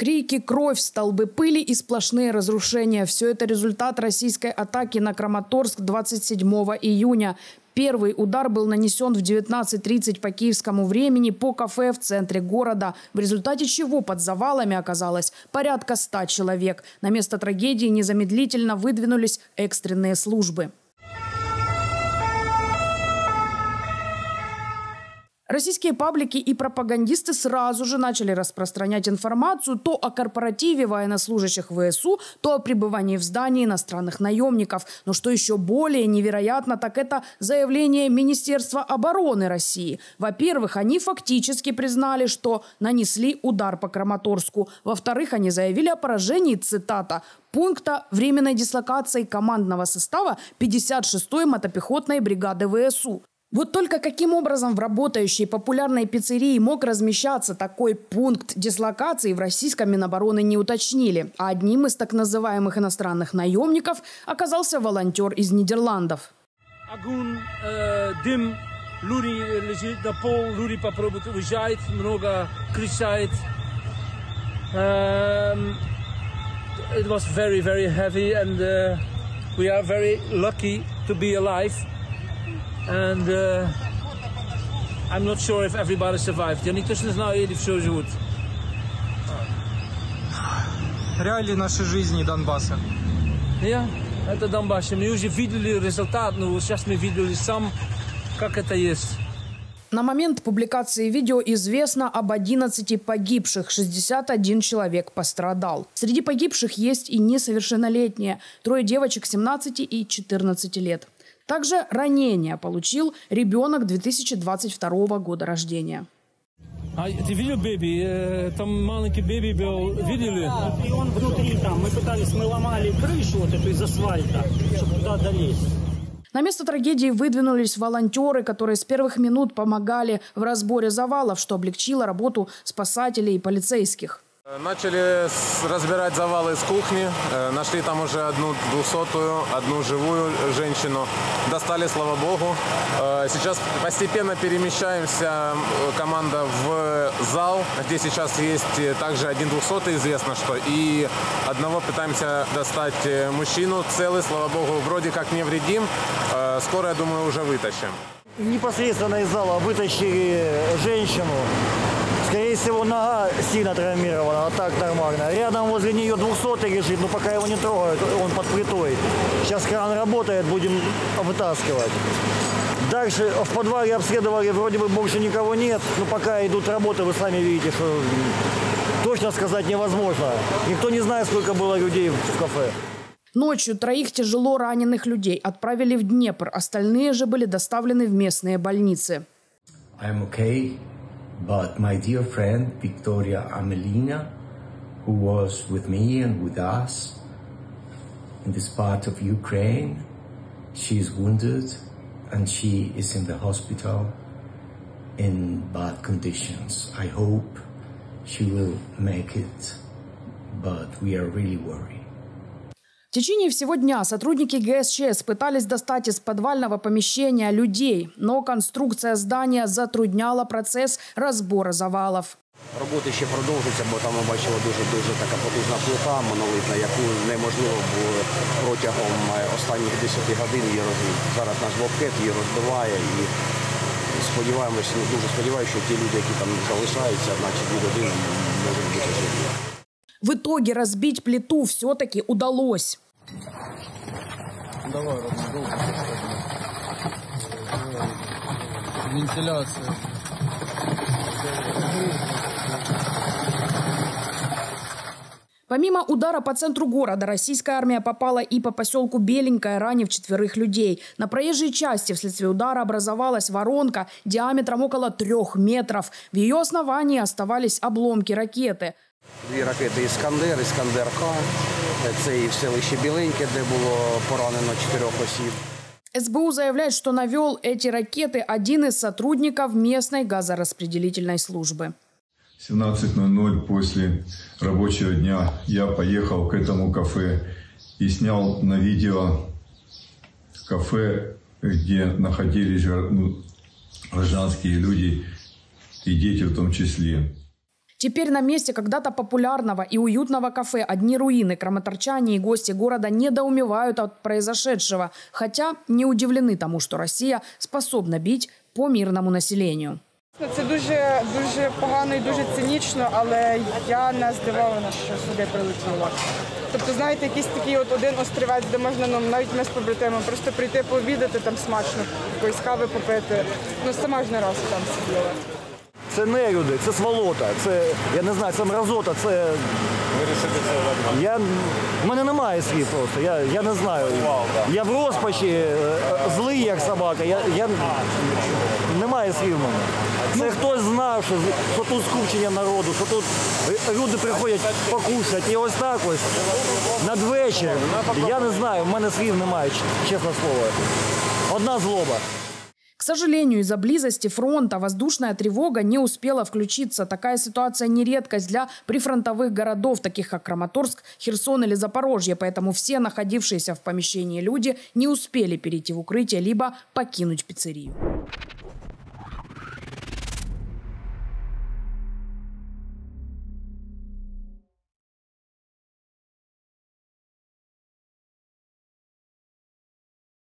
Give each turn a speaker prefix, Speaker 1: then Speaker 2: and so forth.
Speaker 1: Крики, кровь, столбы пыли и сплошные разрушения – все это результат российской атаки на Краматорск 27 июня. Первый удар был нанесен в 19.30 по киевскому времени по кафе в центре города, в результате чего под завалами оказалось порядка ста человек. На место трагедии незамедлительно выдвинулись экстренные службы. Российские паблики и пропагандисты сразу же начали распространять информацию то о корпоративе военнослужащих ВСУ, то о пребывании в здании иностранных наемников. Но что еще более невероятно, так это заявление Министерства обороны России. Во-первых, они фактически признали, что нанесли удар по Краматорску. Во-вторых, они заявили о поражении, цитата, пункта временной дислокации командного состава 56-й мотопехотной бригады ВСУ. Вот только каким образом в работающей популярной пиццерии мог размещаться такой пункт дислокации в российском Минобороны не уточнили. А одним из так называемых иностранных наемников оказался волонтер из Нидерландов.
Speaker 2: Огонь, э, дым, люди лежит на пол, люди попробуют уезжать, много кричат. Um, it was very, very heavy and uh, we are very lucky to be alive and uh, I'm not sure if everybody survived. Я не знаю, или все живут.
Speaker 3: Реалии нашей жизни Донбасса.
Speaker 2: Ja, это Донбасс. Мы уже видели результат, но сейчас мы видели сам, как это есть.
Speaker 1: На момент публикации видео известно об 11 погибших, 61 человек пострадал. Среди погибших есть и несовершеннолетние, трое девочек 17 и 14 лет. Также ранение получил ребенок 2022 года рождения.
Speaker 2: А ты видел бэби? Э, там маленький бэби был. Видели?
Speaker 4: Да, и он внутри там. Мы пытались, мы ломали крышу вот эту из асфальта, чтобы туда долезть.
Speaker 1: На место трагедии выдвинулись волонтеры, которые с первых минут помогали в разборе завалов, что облегчило работу спасателей и полицейских.
Speaker 5: Начали разбирать завалы из кухни, э, нашли там уже одну двухсотую, одну живую женщину. Достали, слава богу. Э, сейчас постепенно перемещаемся, э, команда, в зал, где сейчас есть также один двухсотый, известно что. И одного пытаемся достать мужчину целый, слава богу, вроде как невредим. Скоро, я думаю, уже вытащим.
Speaker 4: Непосредственно из зала вытащили женщину. Скорее всего, нога сильно травмирована, а так нормально. Рядом возле нее 200 лежит, но пока его не трогают, он под плитой. Сейчас кран работает, будем вытаскивать. Дальше в подвале обследовали, вроде бы больше никого нет, но пока идут работы, вы сами видите, что точно сказать невозможно. Никто не знает, сколько было людей в кафе.
Speaker 1: Ночью троих тяжело раненых людей отправили в Днепр, остальные же были доставлены в местные больницы.
Speaker 6: I'm okay. But my dear friend Victoria Amelina, who was with me and with us in this part of Ukraine, she is wounded and she is in the hospital in bad conditions. I hope she will make it, but we are really worried.
Speaker 1: В течение всего дня сотрудники ГСЧС пытались достать из подвального помещения людей, но конструкция здания затрудняла процесс разбора завалов.
Speaker 7: Роботи ще продовжуються, бо там ми бачили дуже-дуже така потужна плита монолитна, яку неможливо було протягом останніх 10 годин її розбити. Зараз наш бобкет її розбиває і сподіваємося, дуже сподіваюся, що ті люди, які там залишаються, значить дві години можуть бути живі.
Speaker 1: В итоге разбить плиту все-таки удалось.
Speaker 3: Давай, Вентиляция.
Speaker 1: Помимо удара по центру города, российская армия попала и по поселку Беленькое, ранив четверых людей. На проезжей части вследствие удара образовалась воронка диаметром около трех метров. В ее основании оставались обломки ракеты –
Speaker 7: Дві ракети Іскандер, Іскандер-К. Це і в селищі Біленьке, де було поранено чотирьох осіб.
Speaker 1: СБУ заявляет, что навел эти ракеты один из сотрудников местной газораспределительной службы.
Speaker 8: 17.00 после рабочего дня я поехал к этому кафе и снял на видео кафе где находились ну, гражданские люди и дети в том числе.
Speaker 1: Теперь на месте когда-то популярного и уютного кафе «Одни руины» краматорчане и гости города недоумевают от произошедшего, хотя не удивлены тому, что Россия способна бить по мирному населению.
Speaker 9: Це дуже дуже погано і дуже цинічно, але я не здивована, що сюди прилетіло. Тобто, знаєте, якийсь такий от один острівець, де можна ну, навіть ми з побратимами просто прийти пообідати там смачно, якоїсь кави попити. Ну сама ж не раз там сиділа.
Speaker 4: Це нелюди, це сволота, це, я не знаю, це мразота, це. Я, в мене немає слів просто, я, я не знаю. Я в розпачі, е, злий як собака, я, я, немає слів в мене. Це хтось знав, що, що тут скупчення народу, що тут люди приходять покушати. І ось так ось надвечір. Я не знаю, в мене слів немає, чесне слово. Одна злоба.
Speaker 1: К сожалению, из-за близости фронта воздушная тревога не успела включиться. Такая ситуация не редкость для прифронтовых городов, таких как Краматорск, Херсон или Запорожье. Поэтому все находившиеся в помещении люди не успели перейти в укрытие либо покинуть пиццерию.